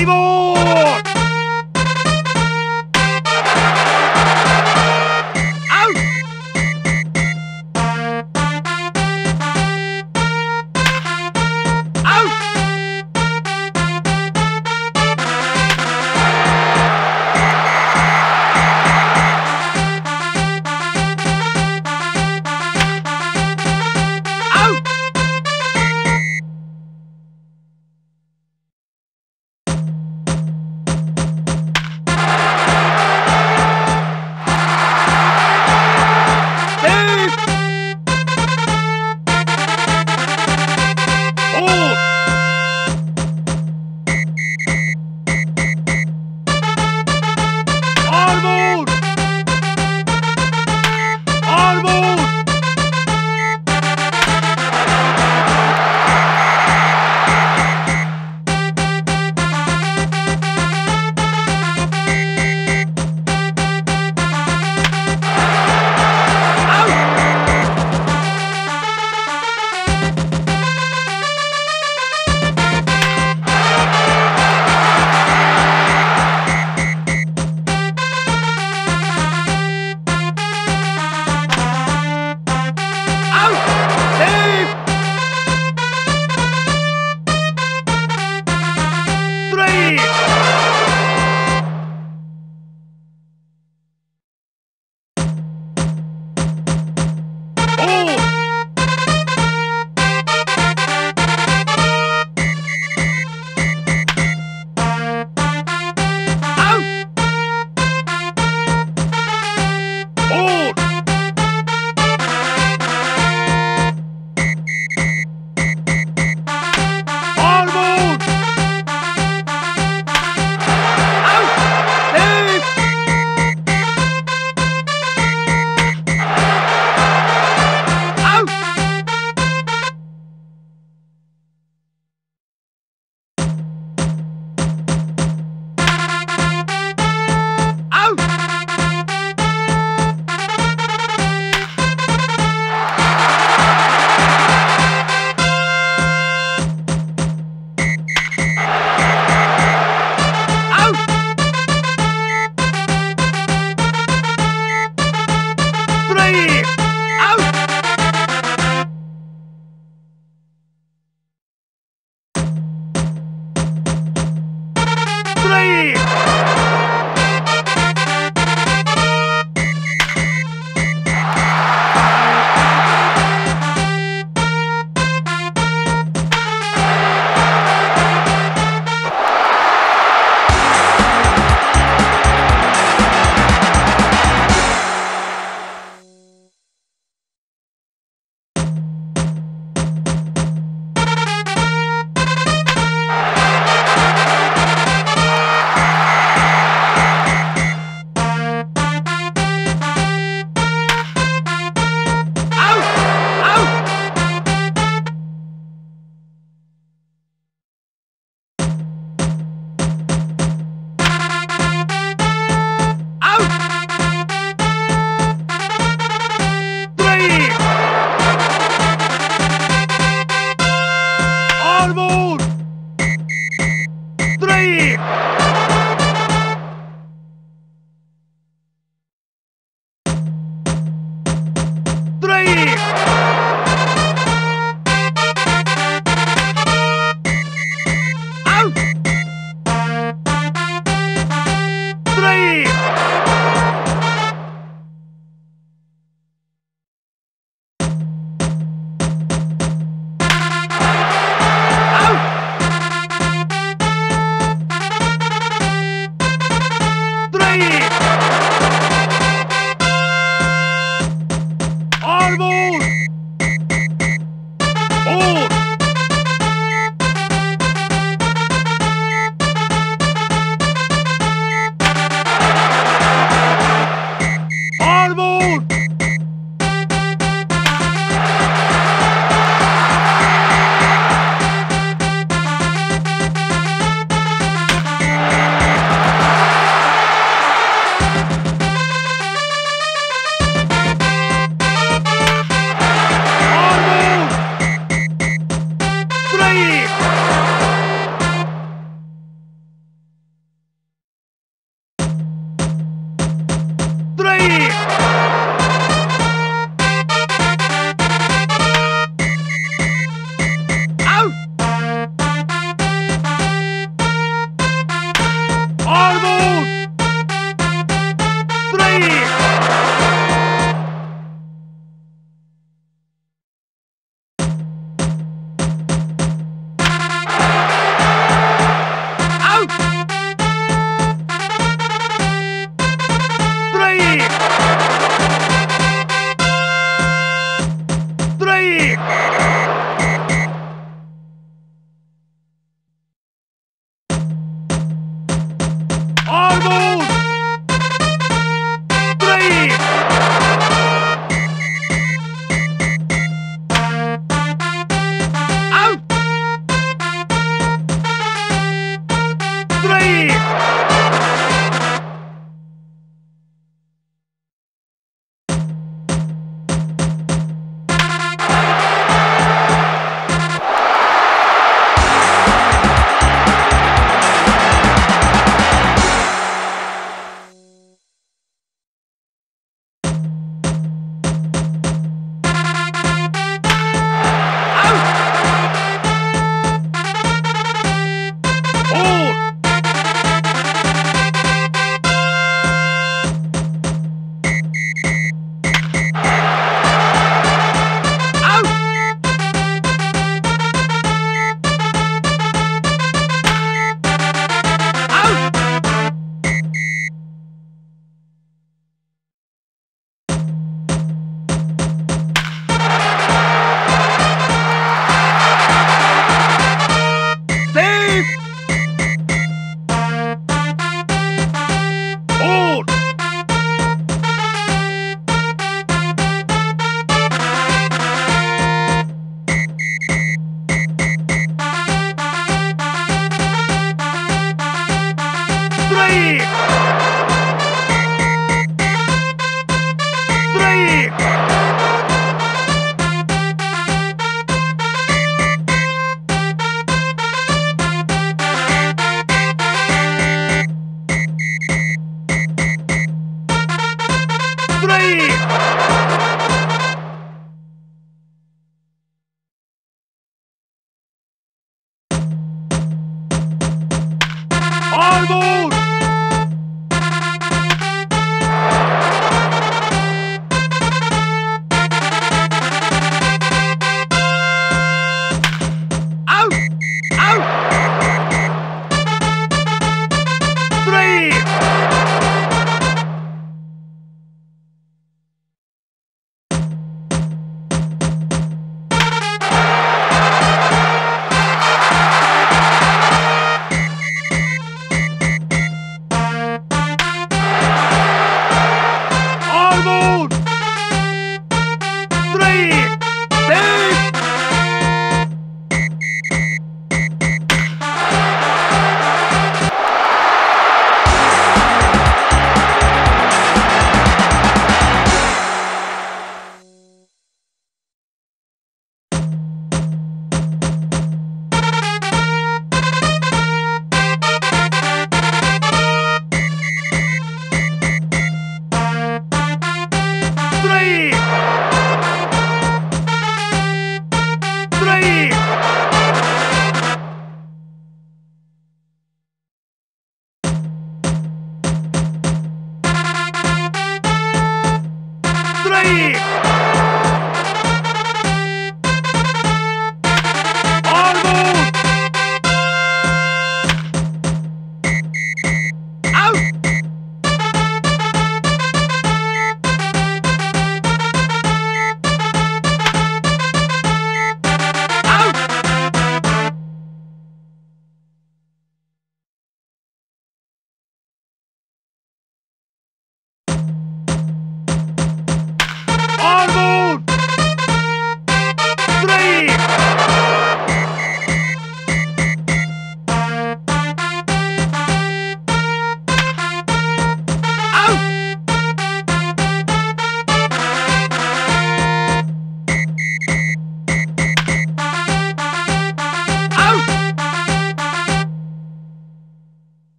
table.